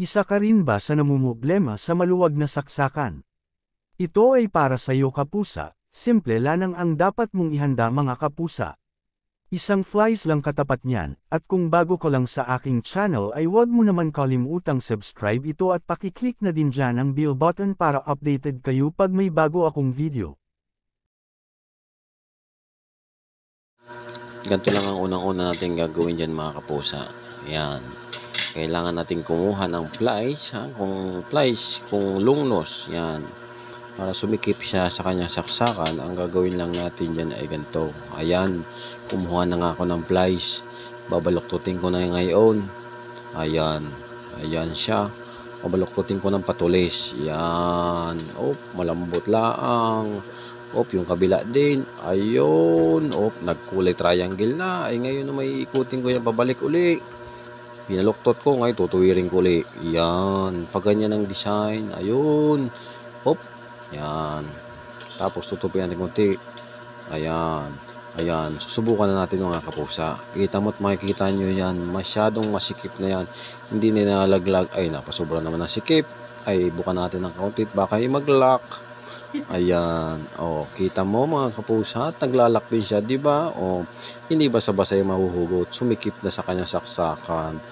Isa ka rin ba sa namumblema sa maluwag na saksakan? Ito ay para sa iyo kapusa, simple lanang ang dapat mong ihanda mga kapusa. Isang flies lang katapat niyan, at kung bago ka lang sa aking channel ay huwag mo naman kalimutang subscribe ito at pakiclick na din dyan ang bell button para updated kayo pag may bago akong video. Ganito lang ang unang-una natin gagawin dyan mga kapusa. Yan. Kailangan natin kumuha ng plies. Ha? Kung plies, kung lungnos. Yan. Para sumikip siya sa kanyang saksakan, ang gagawin lang natin dyan ay ganito. Ayan. Kumuha na nga ako ng plies. Babaloktutin ko na ngayon. Ayan. Ayan siya. Babaloktutin ko ng patulis. Yan. Oh, malambot laang. Op, yung kabila din. Ayun. Op, nagkulay triangle na. Ay, ngayon may ikutin ko yan. Babalik uli. Pinaluktot ko. Ngayon, tutuwirin ko uli. Yan. Pag ganyan ang design. Ayun. Op. Yan. Tapos, tutupin natin kunti. Ayan. Ayan. Susubukan na natin mga kapusa. Kita mo't makikita nyo yan. Masyadong masikip na yan. Hindi nilalaglag. Ay, napasobra naman ng sikip. Ay, buka natin ng kaunti. Baka ay mag-lock. Ayan. O, kita mo mga kapusa, naglalak din siya, di ba? O, hindi basta-basta yung mahuhugot. Sumikip na sa kanyang saksakan.